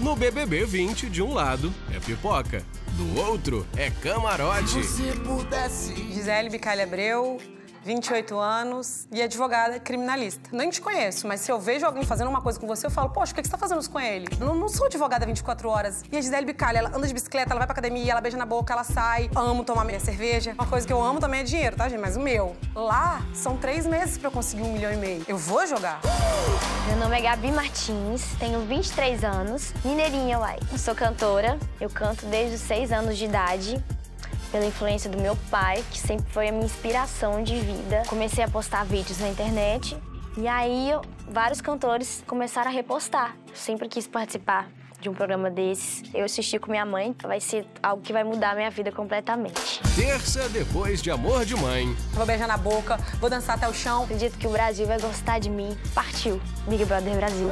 No BBB 20, de um lado é pipoca, do outro é camarote. Gisele Bicalha Abreu, 28 anos e advogada criminalista. Nem te conheço, mas se eu vejo alguém fazendo uma coisa com você, eu falo, poxa, o que você tá fazendo isso com ele? Eu não, não sou advogada 24 horas. E a Gisele Bicalha, ela anda de bicicleta, ela vai pra academia, ela beija na boca, ela sai. Amo tomar minha cerveja. Uma coisa que eu amo também é dinheiro, tá, gente? Mas o meu. Lá, são três meses pra eu conseguir um milhão e meio. Eu vou jogar. Meu nome é Gabi Martins, tenho 23 anos, mineirinha, uai. Eu sou cantora, eu canto desde os 6 anos de idade pela influência do meu pai, que sempre foi a minha inspiração de vida. Comecei a postar vídeos na internet e aí vários cantores começaram a repostar. sempre quis participar de um programa desses. Eu assisti com minha mãe, vai ser algo que vai mudar a minha vida completamente. Terça depois de Amor de Mãe. Vou beijar na boca, vou dançar até o chão. Acredito que o Brasil vai gostar de mim. Partiu. Big Brother Brasil.